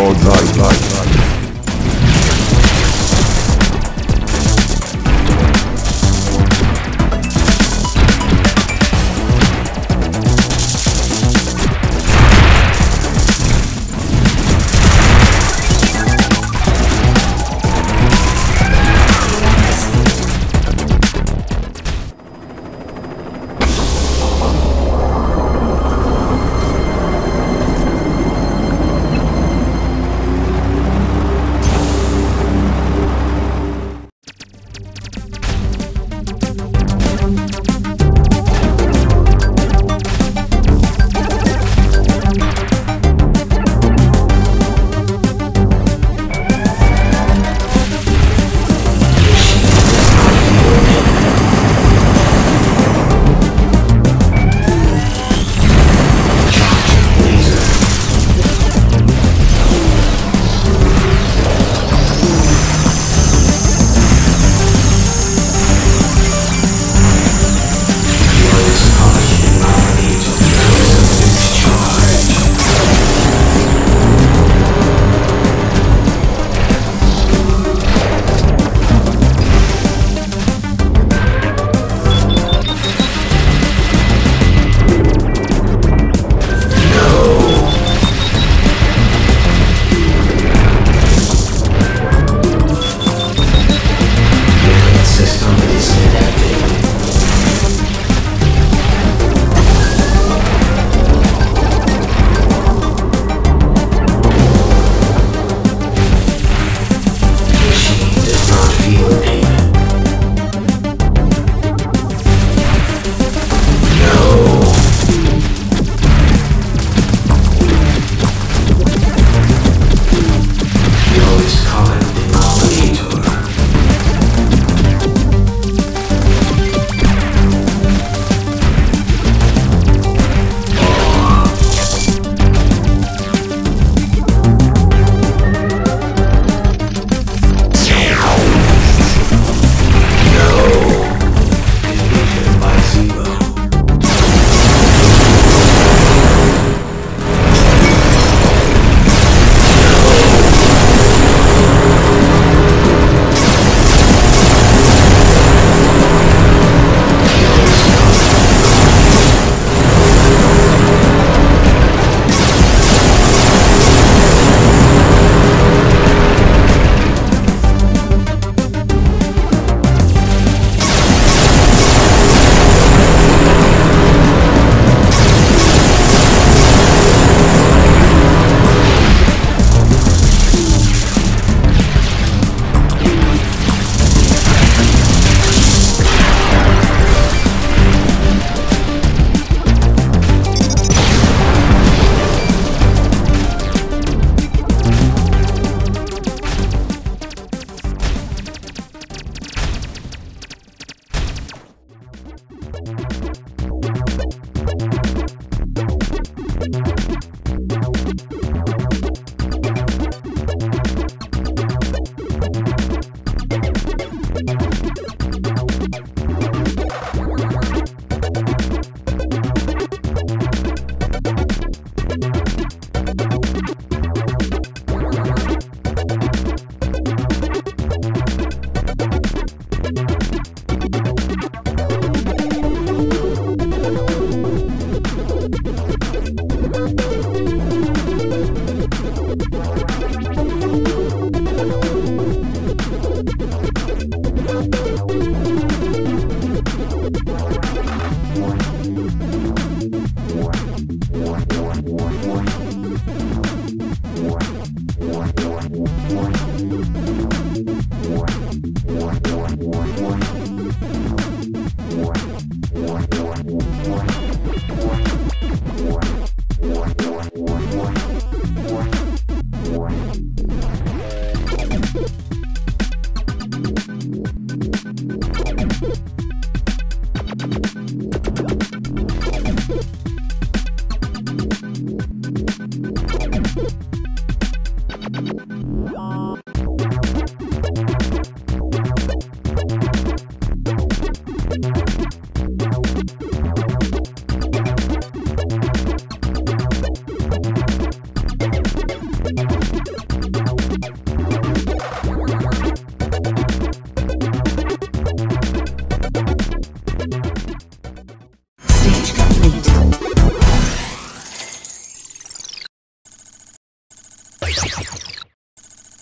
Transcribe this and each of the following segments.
Lord, light, light, light. one.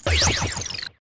バイバイ。